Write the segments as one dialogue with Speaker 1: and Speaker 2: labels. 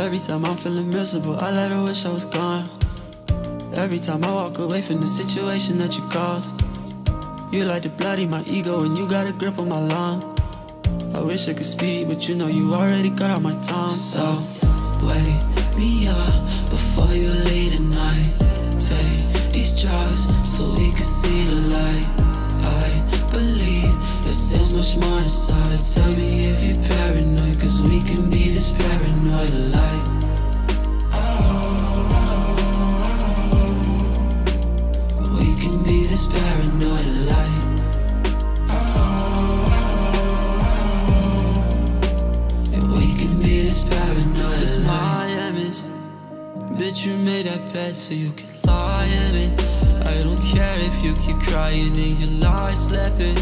Speaker 1: Every time I'm feeling miserable, I let her wish I was gone. Every time I walk away from the situation that you caused. You like to bloody my ego and you got a grip on my lung. I wish I could speak, but you know you already cut out my tongue.
Speaker 2: So, wake me up before you leave tonight. Take these drugs so we can see the light. I believe there's so much more inside. Tell me if you're paranoid, cause we can be this paranoid light. We can be this paranoid light. Yeah, we can be this paranoid
Speaker 1: This is my image. Bitch, you made that bed so you can lie in it. I don't care if you keep crying and you lie slipping.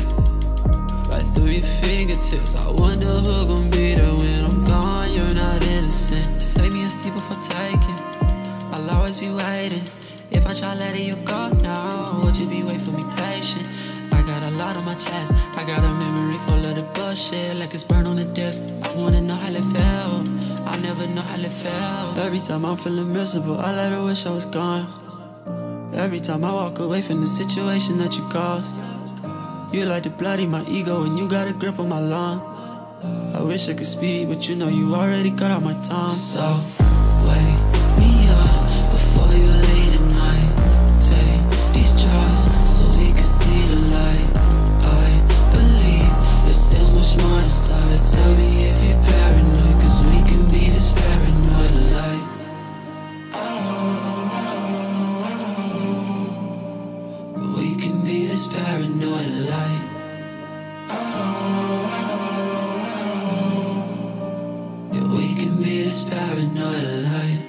Speaker 1: Right through your fingertips. I wonder who gon' always be waiting. If I try letting you go now, would you be waiting for me patient? I got a lot on my chest. I got a memory full of the bullshit, like it's burned on the disc. I wanna know how it felt. I never know how it felt. Every time I'm feeling miserable, I let her wish I was gone. Every time I walk away from the situation that you caused. You like to bloody my ego and you got a grip on my lung. I wish I could speak, but you know you already cut out my tongue.
Speaker 2: So, Tell me if you're paranoid, cause we can be this paranoid light. We can be this paranoid light. Yeah, we can be this paranoid light.